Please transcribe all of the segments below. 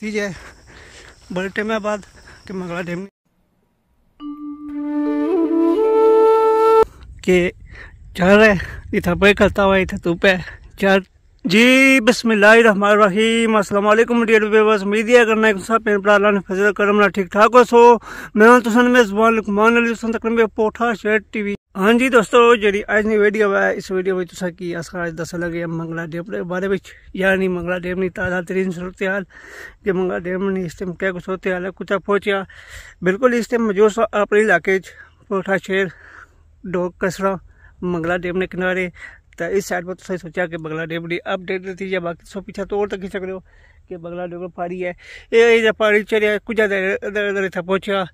थी जाए बड़े टाइम बाद कि मंगला डैम के चल रहे इतना पे करता हुआ इतना धूप है चल जी अस्सलाम वालेकुम डियर व्यूअर्स उम्मीद है करना है सब पेन भरा ने फजल करम ठीक ठाक हो, सो मैं तुसन मेजबान लुकमान अली हुसैन तकरीम पोठा शेयर टीवी। हाँ जी दोस्तों जी अज की वीडियो है इस वीडियो में तुम कि अस दस लगे मंगला डेम के बारे में यानी मंगला डेम की ताज़ा तरीन सूरत हाल कि मंगला डेम ने इस टाइम क्या कुछ सूरत हाल है कुछ पहुँचा बिल्कुल इस टाइम मौजूद अपने इलाके पोठा शेर, डोग कसरा मंगला डैम के किनारे तो इस साइड पर तो सोचा कि बगला डैम की अपडेट देती है बाकी सौ पीछे तौर तक सकते हो कि बगला डैम पारी है ये पारी चढ़िया कुछ इधर इधर इतना पहुँचा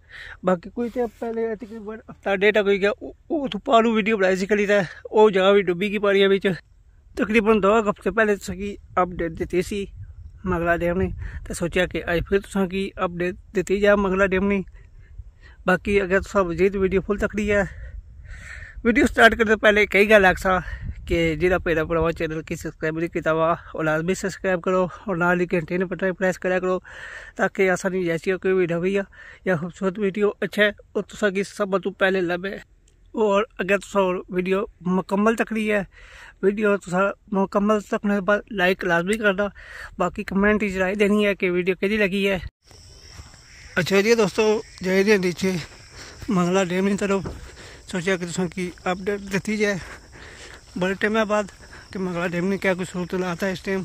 बाकी कुछ तो पहले तकरीबन हफ़्ता डेढ़ कोई गया उत पारू वीडियो बनाई सी कली वो जगह भी डुबी गई पारिया बिच तकरीबन दो हफ़्ते पहले तुसें अपडेट दित्ती सी मंगला डैम ने तो सोचा कि अज फिर तुसें अपडेट दित्ती जा मंगला डैम ने बाकी अगर तुस मजीद वीडियो फुल तकड़ी है वीडियो स्टार्ट करते पहले कई गल आखसा कि जो पेरा पड़ा चैनल की सब्सक्राइब किया हुआ और लाजमी सब्सक्राइब करो, और नाल ही घंटे ने बटन प्रेस करा करो, ताकि आसानी जैसी कोई वीडियो भी या खूबसूरत वीडियो अच्छा है और तुसा सब तो पहले लभे। और अगर तुस वीडियो मुकम्मल तकनी है, वीडियो मुकम्मल तकने बाद लाइक लाजमी करना, बाकी कमेंट राय देनी है कि वीडियो कि लगी है। अच्छा जी दोस्तों, जय नीचे मंगला डेम की तरफ़ सोचा कि तुसा की अपडेट दी जाए। बड़े टाइम बाद कि मंगला डैम ने क्या कुछ सूरत आता है इस टाइम